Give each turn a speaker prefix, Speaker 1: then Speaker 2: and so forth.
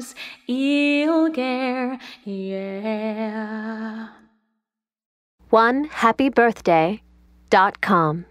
Speaker 1: feel care, yeah.
Speaker 2: One happy birthday dot com.